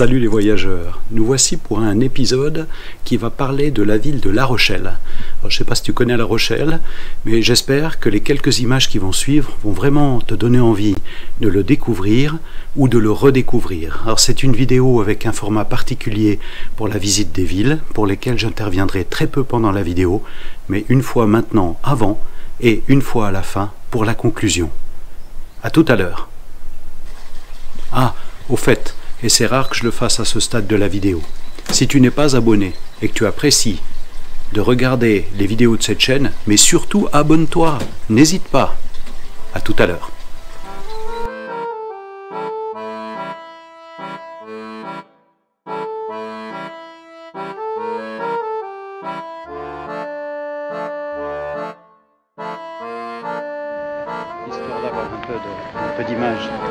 Salut les voyageurs, nous voici pour un épisode qui va parler de la ville de La Rochelle. Je ne sais pas si tu connais La Rochelle, mais j'espère que les quelques images qui vont suivre vont vraiment te donner envie de le découvrir ou de le redécouvrir. Alors c'est une vidéo avec un format particulier pour la visite des villes, pour lesquelles j'interviendrai très peu pendant la vidéo, mais une fois maintenant avant et une fois à la fin pour la conclusion. A tout à l'heure. Ah, au fait, et c'est rare que je le fasse à ce stade de la vidéo. Si tu n'es pas abonné et que tu apprécies de regarder les vidéos de cette chaîne, mais surtout abonne-toi, n'hésite pas. À tout à l'heure. Histoire d'avoir un peu d'image.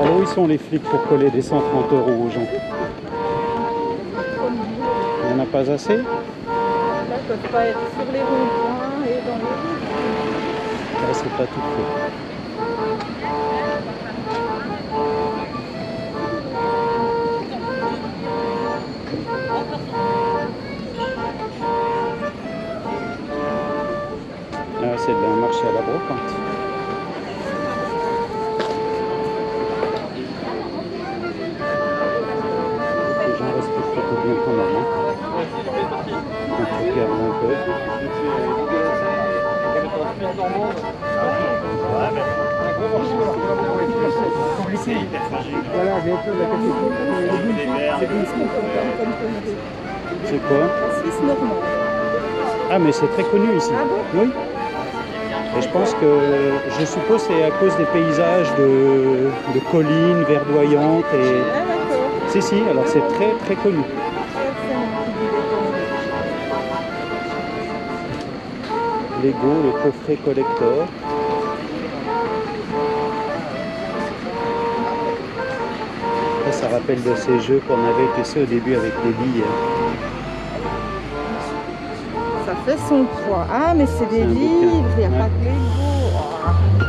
Alors où ils sont les flics pour coller des 130 euros aux gens Il n'y en a pas assez? Là, ils peuvent pas être sur les ronds-points et dans les Ah, C'est pas tout fait. Ah, c'est un marché à la brocante. Voilà, j'ai un peu la catégorie. C'est quoi Suisse. Ah, mais c'est très connu ici. Ah bon Oui. Et je pense que, je suppose, c'est à cause des paysages de, de collines verdoyantes et. Ah. Si, si, alors c'est très très connu. Lego, le coffret collector. Ça, ça rappelle de ces jeux qu'on avait, tu sais, au début avec les billes. Ça fait son poids. Ah, mais c'est des livres, il n'y a Ouais. pas de Lego. Ah.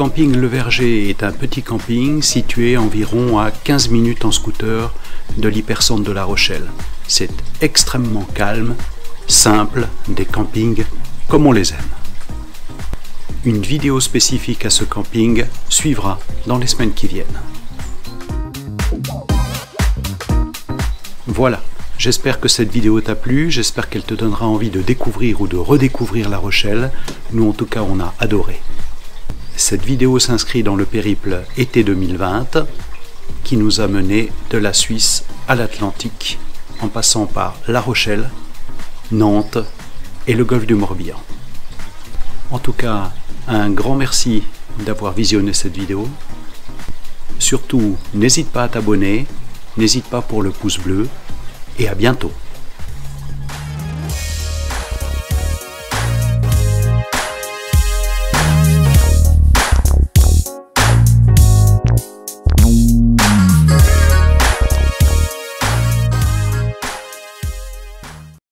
Camping Le Verger est un petit camping situé environ à 15 minutes en scooter de l'hypercentre de La Rochelle. C'est extrêmement calme, simple, des campings comme on les aime. Une vidéo spécifique à ce camping suivra dans les semaines qui viennent. Voilà, j'espère que cette vidéo t'a plu, j'espère qu'elle te donnera envie de découvrir ou de redécouvrir La Rochelle. Nous en tout cas on a adoré. Cette vidéo s'inscrit dans le périple été 2020 qui nous a mené de la Suisse à l'Atlantique en passant par La Rochelle, Nantes et le golfe du Morbihan. En tout cas, un grand merci d'avoir visionné cette vidéo. Surtout, n'hésite pas à t'abonner, n'hésite pas pour le pouce bleu et à bientôt.